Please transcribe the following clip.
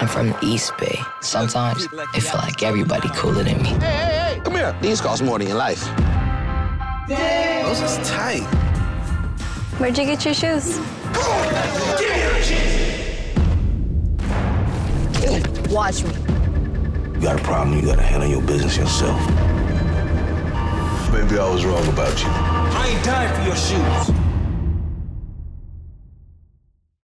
I'm from East Bay. Sometimes it feel like everybody cooler than me. Hey, hey, hey, come here. These cost more than your life. Those is tight. Where'd you get your shoes? Watch me. You got a problem, you gotta handle your business yourself. Maybe I was wrong about you. I ain't dying for your shoes.